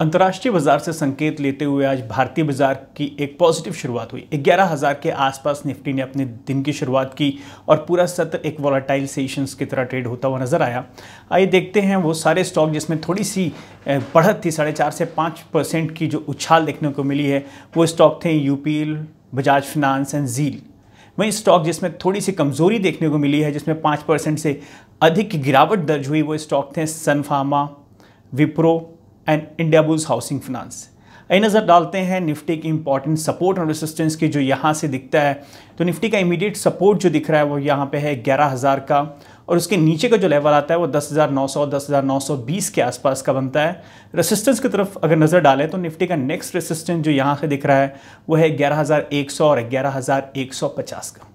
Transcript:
अंतर्राष्ट्रीय बाज़ार से संकेत लेते हुए आज भारतीय बाज़ार की एक पॉजिटिव शुरुआत हुई। ग्यारह हज़ार के आसपास निफ्टी ने अपने दिन की शुरुआत की और पूरा सत्र एक वॉलेटाइल सेशंस की तरह ट्रेड होता हुआ नज़र आया। आइए देखते हैं वो सारे स्टॉक जिसमें थोड़ी सी बढ़त थी, साढ़े चार से पाँच परसेंट की जो उछाल देखने को मिली है, वो स्टॉक थे UPL Bajaj finance and Zeel वहीं स्टॉक जिसमें थोड़ी सी कमज़ोरी देखने को मिली है, जिसमें पाँच परसेंट से अधिक गिरावट दर्ज हुई, वो स्टॉक थे Sun Pharma Wipro and Indiabulls housing finance आई नज़र डालते हैं निफ्टी की इंपॉर्टेंट सपोर्ट और रेसिस्टेंस की जो यहाँ से दिखता है। तो निफ्टी का इमीडिएट सपोर्ट जो दिख रहा है वो यहाँ पे है ग्यारह हज़ार का। और उसके नीचे का जो लेवल आता है वो दस हज़ार नौ सौ, दस हज़ार नौ सौ बीस के आसपास का बनता है। रेसिस्टेंस की तरफ़ अगर नज़र डालें तो निफ्टी का नेक्स्ट रेसिस्टेंस जो यहाँ से दिख रहा है वो है ग्यारह और ग्यारह का।